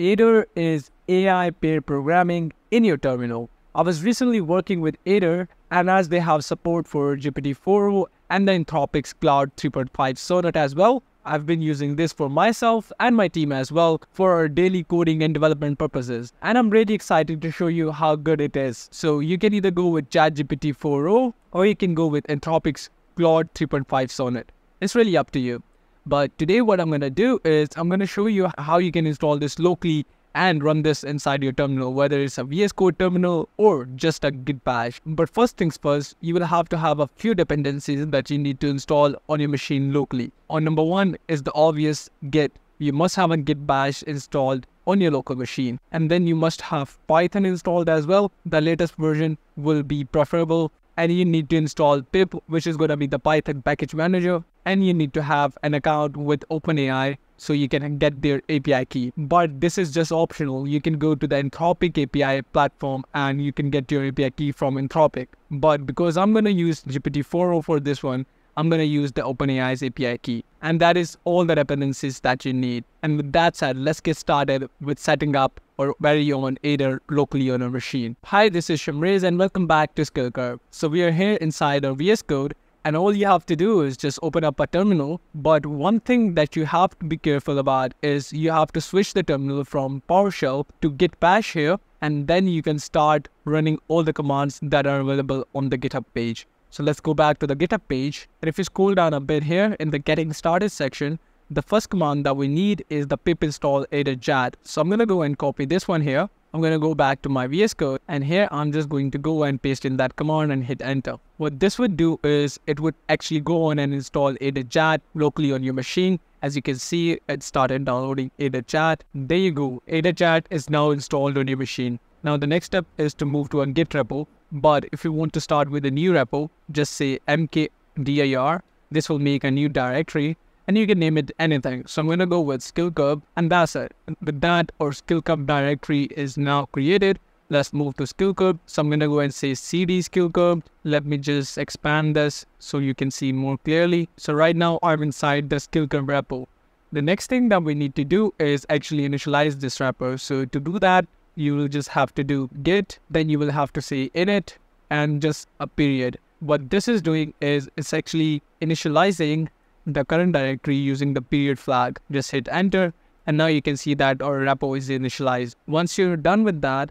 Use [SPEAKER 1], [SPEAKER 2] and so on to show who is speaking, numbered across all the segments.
[SPEAKER 1] Aider is AI pair programming in your terminal. I was recently working with Aider, and as they have support for GPT-4o and the Anthropic's Claude 3.5 Sonnet as well, I've been using this for myself and my team as well for our daily coding and development purposes. And I'm really excited to show you how good it is. So you can either go with ChatGPT 4o or you can go with Anthropic's Claude 3.5 Sonnet. It's really up to you. But today what I'm going to do is I'm going to show you how you can install this locally and run this inside your terminal, whether it's a VS Code terminal or just a Git bash. But first things first, you will have to have a few dependencies that you need to install on your machine locally. On number one is the obvious Git. You must have a Git bash installed on your local machine. And then you must have Python installed as well. The latest version will be preferable and you need to install pip which is going to be the python package manager and you need to have an account with openai so you can get their api key. But this is just optional. You can go to the anthropic api platform and you can get your api key from anthropic. But because i'm going to use gpt-4o for this one I'm going to use the OpenAI's API key. And that is all the dependencies that you need. And with that said, let's get started with setting up or very own Aider locally on a machine. Hi, this is Shamriz and welcome back to SkillCurb. So we are here inside our VS Code and all you have to do is just open up a terminal. But one thing that you have to be careful about is you have to switch the terminal from PowerShell to Git bash here and then you can start running all the commands that are available on the GitHub page. So let's go back to the GitHub page. And if you scroll down a bit here in the getting started section, the first command that we need is the pip install aider-chat. So I'm going to go and copy this one here. I'm going to go back to my VS Code and here I'm just going to go and paste in that command and hit enter. What this would do is it would actually go on and install aider-chat locally on your machine. As you can see, it started downloading aider-chat. There you go. aider-chat is now installed on your machine. Now the next step is to move to a Git repo but if you want to start with a new repo, just say mkdir. This will make a new directory and you can name it anything. So I'm going to go with skillcurb and that's it. With that or skillcurb directory is now created. Let's move to skillcurb. So I'm going to go and say cd skillcurb. Let me just expand this so you can see more clearly. So right now I'm inside the skillcurb repo. The next thing that we need to do is actually initialize this repo. So to do that, you will just have to do git, then you will have to say init and just a period. What this is doing is it's actually initializing the current directory using the period flag. Just hit enter and now you can see that our repo is initialized. Once you're done with that,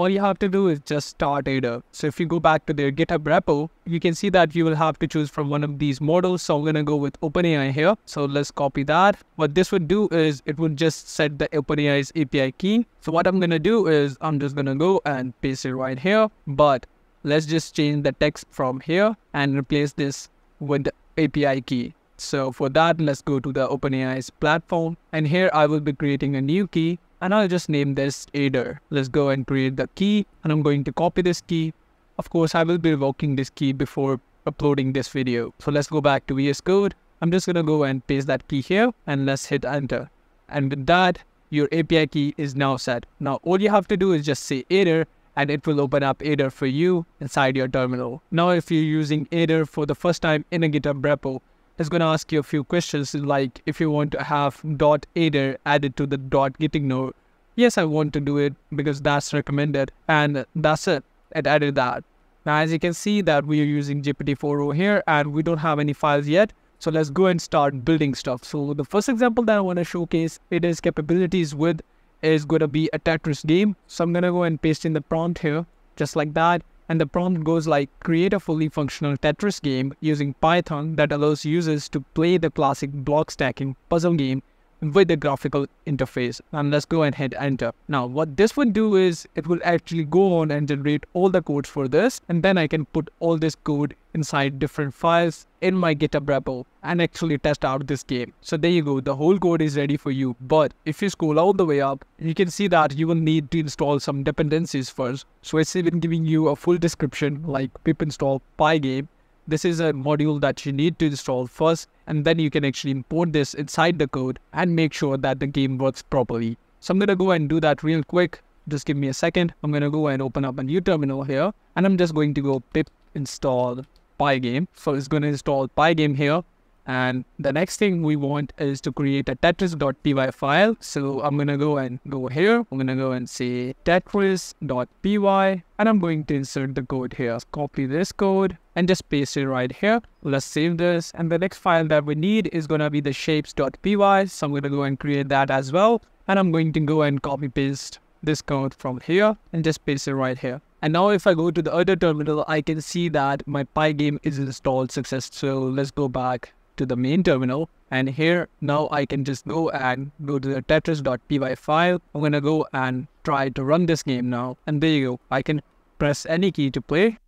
[SPEAKER 1] all you have to do is just start Aider. So if you go back to their GitHub repo, you can see that you will have to choose from one of these models. So I'm going to go with OpenAI here. So let's copy that. What this would do is it would just set the OpenAI's API key. So what I'm going to do is I'm just going to go and paste it right here. But let's just change the text from here and replace this with the API key. So for that, let's go to the OpenAI's platform. And here I will be creating a new key and I'll just name this Aider. Let's go and create the key and I'm going to copy this key. Of course, I will be revoking this key before uploading this video. So let's go back to VS Code. I'm just going to go and paste that key here and let's hit enter. And with that, your API key is now set. Now, all you have to do is just say Aider and it will open up Aider for you inside your terminal. Now, if you're using Aider for the first time in a GitHub repo, it's going to ask you a few questions like if you want to have dot aider added to the dot getting gitignore. Yes, I want to do it because that's recommended and that's it. It added that. Now, as you can see that we are using GPT-4o here and we don't have any files yet. So let's go and start building stuff. So the first example that I want to showcase it is capabilities with is going to be a Tetris game. So I'm going to go and paste in the prompt here just like that and the prompt goes like create a fully functional Tetris game using Python that allows users to play the classic block stacking puzzle game with the graphical interface and let's go and hit enter. Now what this would do is it will actually go on and generate all the codes for this and then I can put all this code inside different files in my GitHub repo and actually test out this game. So there you go, the whole code is ready for you. But if you scroll all the way up, you can see that you will need to install some dependencies first. So it's even giving you a full description like pip install pygame this is a module that you need to install first and then you can actually import this inside the code and make sure that the game works properly. So I'm going to go and do that real quick. Just give me a second. I'm going to go and open up a new terminal here and I'm just going to go pip install pygame. So it's going to install pygame here And the next thing we want is to create a tetris.py file. So I'm going to go and go here. I'm going to go and say tetris.py and I'm going to insert the code here. Copy this code and just paste it right here. Let's save this. And the next file that we need is going to be the shapes.py. So I'm going to go and create that as well. And I'm going to go and copy paste this code from here and just paste it right here. And now if I go to the other terminal, I can see that my Pygame is installed success. So let's go back to the main terminal. And here now I can just go and go to the tetris.py file. I'm going to go and try to run this game now. And there you go. I can press any key to play.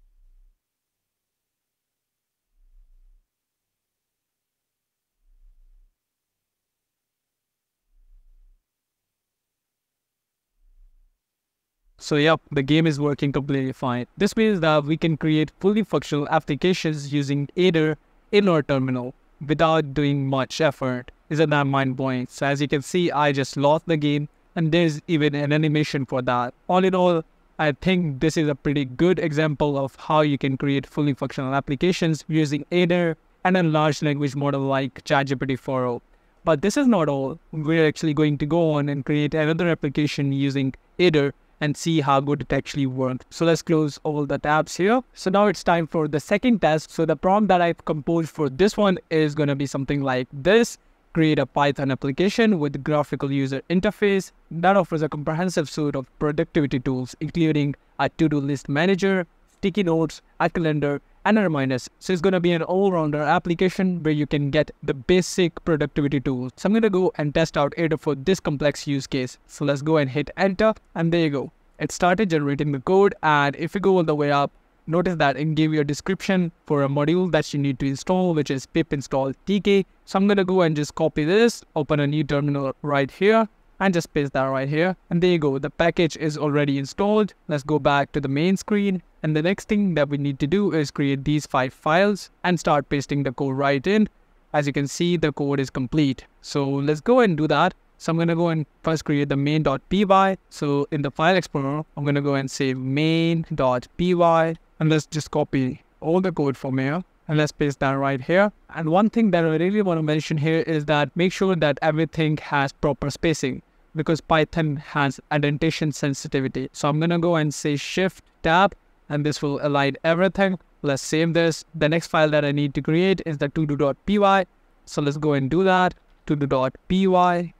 [SPEAKER 1] So yep, the game is working completely fine. This means that we can create fully functional applications using Aider in our terminal without doing much effort. Isn't that mind blowing? So as you can see, I just lost the game and there's even an animation for that. All in all, I think this is a pretty good example of how you can create fully functional applications using Aider and a large language model like ChatGPT 4o. But this is not all. We're actually going to go on and create another application using Aider and see how good it actually worked. So let's close all the tabs here. So now it's time for the second test. So the prompt that I've composed for this one is going to be something like this. Create a Python application with graphical user interface that offers a comprehensive suite of productivity tools, including a to-do list manager, sticky notes, a calendar, and a reminders. So it's going to be an all-rounder application where you can get the basic productivity tools. So I'm going to go and test out Aider for this complex use case. So let's go and hit enter and there you go. It started generating the code and if you go all the way up, notice that it gave you a description for a module that you need to install, which is pip install tk. So I'm going to go and just copy this, open a new terminal right here and just paste that right here. And there you go, the package is already installed. Let's go back to the main screen. And the next thing that we need to do is create these five files and start pasting the code right in. As you can see, the code is complete. So let's go and do that. So I'm going to go and first create the main.py. So in the file explorer, I'm going to go and say main.py and let's just copy all the code from here and let's paste that right here. And one thing that I really want to mention here is that make sure that everything has proper spacing because Python has indentation sensitivity. So I'm going to go and say shift tab and this will align everything. Let's save this. The next file that I need to create is the todo.py. So let's go and do that. todo.py.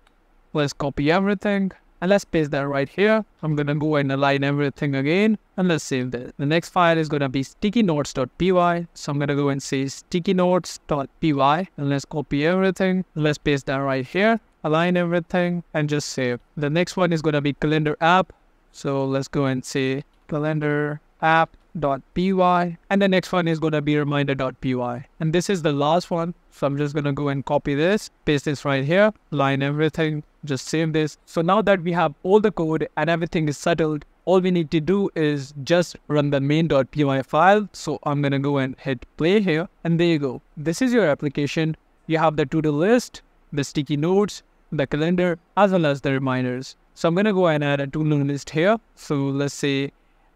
[SPEAKER 1] Let's copy everything and let's paste that right here. I'm gonna go and align everything again and let's save this. The next file is gonna be stickynotes.py. So I'm gonna go and say stickynotes.py and let's copy everything. Let's paste that right here align everything and just save. The next one is to be calendar app. So let's go and say calendar app.py and the next one is going to be reminder.py and this is the last one so i'm just going to go and copy this paste this right here line everything just save this. So now that we have all the code and everything is settled all we need to do is just run the main.py file. So i'm going to go and hit play here and there you go. This is your application. You have the to-do list the sticky notes the calendar as well as the reminders. So I'm going to go and add a to-do list here. So let's say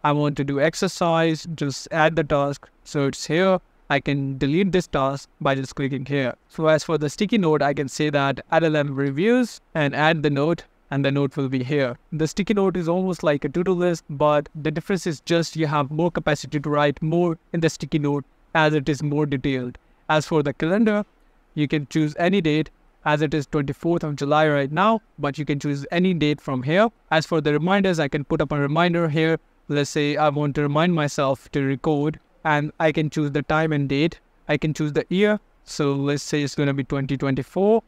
[SPEAKER 1] I want to do exercise, just add the task. So it's here. I can delete this task by just clicking here. So as for the sticky note, I can say that add LLM reviews and add the note and the note will be here. The sticky note is almost like a to-do list, but the difference is just you have more capacity to write more in the sticky note as it is more detailed. As for the calendar, you can choose any date as it is 24th of July right now, but you can choose any date from here. As for the reminders, I can put up a reminder here. Let's say I want to remind myself to record and I can choose the time and date. I can choose the year. So let's say it's going to be 2024.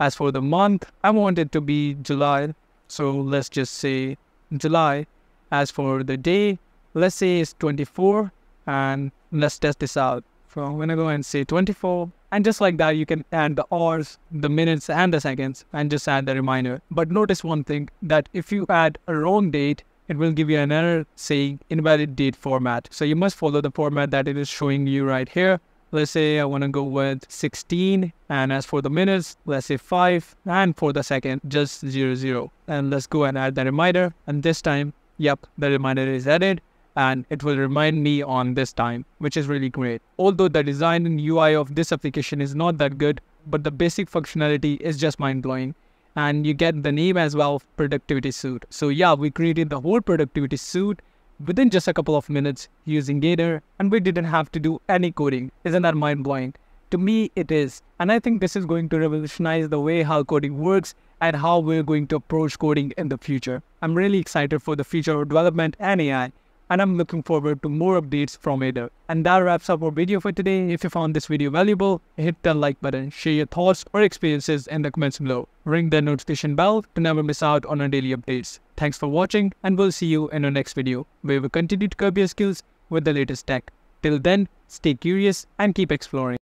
[SPEAKER 1] As for the month, I want it to be July. So let's just say July. As for the day, let's say it's 24 and let's test this out. So I'm going to go and say 24 and just like that, you can add the hours, the minutes, and the seconds, and just add the reminder. But notice one thing that if you add a wrong date, it will give you an error saying invalid date format. So you must follow the format that it is showing you right here. Let's say I want to go with 16 and as for the minutes, let's say 5 and for the second, just 00. And let's go and add the reminder. And this time, yep, the reminder is added and it will remind me on this time, which is really great. Although the design and UI of this application is not that good, but the basic functionality is just mind blowing. And you get the name as well, Productivity Suite. So yeah, we created the whole Productivity Suite within just a couple of minutes using Aider, and we didn't have to do any coding. Isn't that mind blowing? To me, it is. And I think this is going to revolutionize the way how coding works and how we're going to approach coding in the future. I'm really excited for the future of development and AI, and I'm looking forward to more updates from Aider. And that wraps up our video for today. If you found this video valuable, hit the like button, share your thoughts or experiences in the comments below. Ring the notification bell to never miss out on our daily updates. Thanks for watching and we'll see you in our next video where we continue to curb your skills with the latest tech. Till then, stay curious and keep exploring.